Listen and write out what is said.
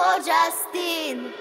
for Justin.